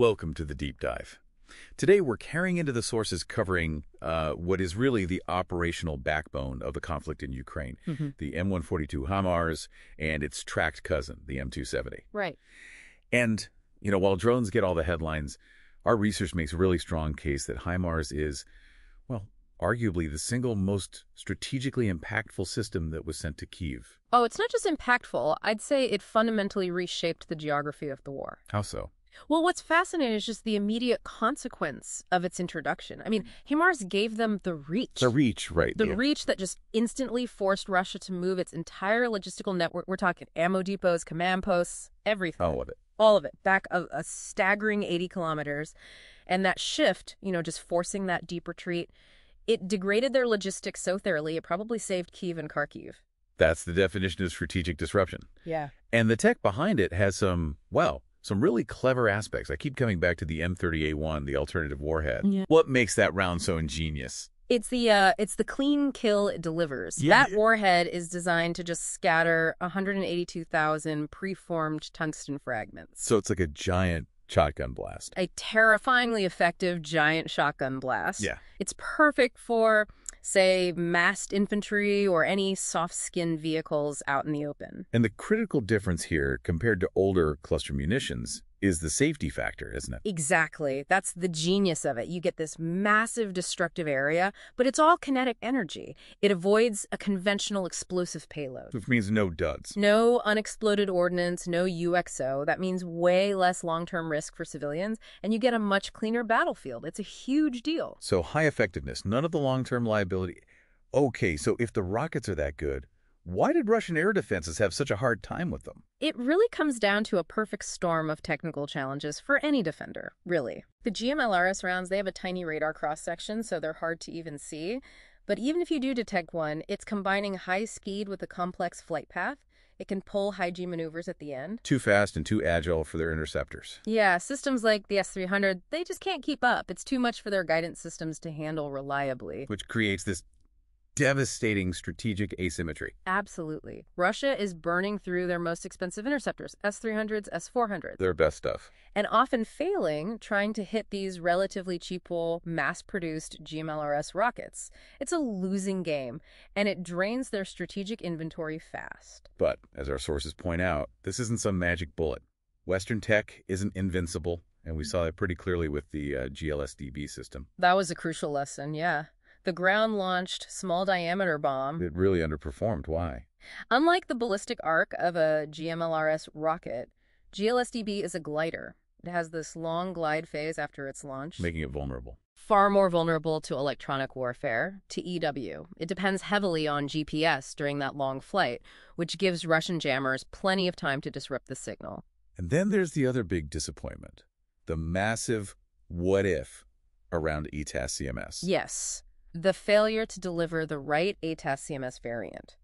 Welcome to the deep dive. Today we're carrying into the sources covering uh, what is really the operational backbone of the conflict in Ukraine, the M142 HIMARS and its tracked cousin, the M270. Right. And, you know, while drones get all the headlines, our research makes a really strong case that HIMARS is, well, arguably the single most strategically impactful system that was sent to Kyiv. Oh, it's not just impactful. I'd say it fundamentally reshaped the geography of the war. How so? Well, what's fascinating is just the immediate consequence of its introduction. I mean, mm. HIMARS gave them the reach. The reach, right. The yeah. reach that just instantly forced Russia to move its entire logistical network. We're talking ammo depots, command posts, everything. All of it. All of it. Back a, a staggering 80 kilometers. And that shift, you know, just forcing that deep retreat, it degraded their logistics so thoroughly, it probably saved Kiev and Kharkiv. That's the definition of strategic disruption. Yeah. And the tech behind it has some, well, some really clever aspects. I keep coming back to the M30A1, the alternative warhead. Yeah. What makes that round so ingenious? It's the uh, it's the clean kill it delivers. Yeah. That warhead is designed to just scatter 182,000 preformed tungsten fragments. So it's like a giant shotgun blast. A terrifyingly effective giant shotgun blast. Yeah. It's perfect for, say, massed infantry or any soft-skinned vehicles out in the open. And the critical difference here compared to older cluster munitions is the safety factor, isn't it? Exactly. That's the genius of it. You get this massive destructive area, but it's all kinetic energy. It avoids a conventional explosive payload. Which means no duds. No unexploded ordnance, no UXO. That means way less long-term risk for civilians, and you get a much cleaner battlefield. It's a huge deal. So high effectiveness, none of the long-term liability. Okay, so if the rockets are that good, why did Russian air defenses have such a hard time with them? It really comes down to a perfect storm of technical challenges for any defender, really. The GMLRS rounds, they have a tiny radar cross-section, so they're hard to even see. But even if you do detect one, it's combining high speed with a complex flight path. It can pull high G maneuvers at the end. Too fast and too agile for their interceptors. Yeah, systems like the S-300, they just can't keep up. It's too much for their guidance systems to handle reliably. Which creates this devastating strategic asymmetry. Absolutely. Russia is burning through their most expensive interceptors, S-300s, S-400s, Their best stuff. and often failing trying to hit these relatively cheapo, mass-produced GMLRS rockets. It's a losing game, and it drains their strategic inventory fast. But, as our sources point out, this isn't some magic bullet. Western tech isn't invincible, and we saw that pretty clearly with the uh, GLSDB system. That was a crucial lesson, yeah. The ground-launched, small-diameter bomb It really underperformed. Why? Unlike the ballistic arc of a GMLRS rocket, GLSDB is a glider. It has this long glide phase after its launch. Making it vulnerable. Far more vulnerable to electronic warfare, to EW. It depends heavily on GPS during that long flight, which gives Russian jammers plenty of time to disrupt the signal. And then there's the other big disappointment. The massive what if around ATACMS. Yes, the failure to deliver the right ATACMS variant.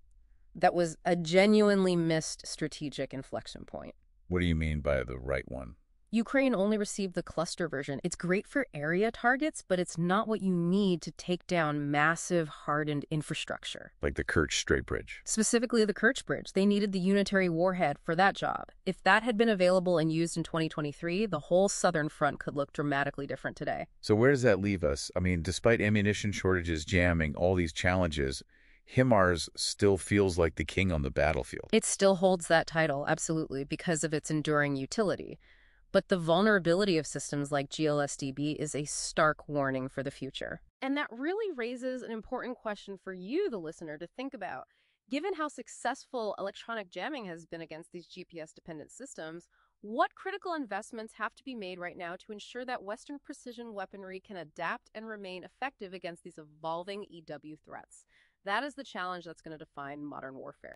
That was a genuinely missed strategic inflection point. What do you mean by the right one? Ukraine only received the cluster version. It's great for area targets, but it's not what you need to take down massive hardened infrastructure. Like the Kerch Strait Bridge. Specifically the Kerch Bridge. They needed the unitary warhead for that job. If that had been available and used in 2023, the whole southern front could look dramatically different today. So where does that leave us? I mean, despite ammunition shortages jamming, all these challenges, HIMARS still feels like the king on the battlefield. It still holds that title, absolutely, because of its enduring utility. But the vulnerability of systems like GLSDB is a stark warning for the future. And that really raises an important question for you, the listener, to think about. Given how successful electronic jamming has been against these GPS-dependent systems, what critical investments have to be made right now to ensure that Western precision weaponry can adapt and remain effective against these evolving EW threats? That is the challenge that's going to define modern warfare.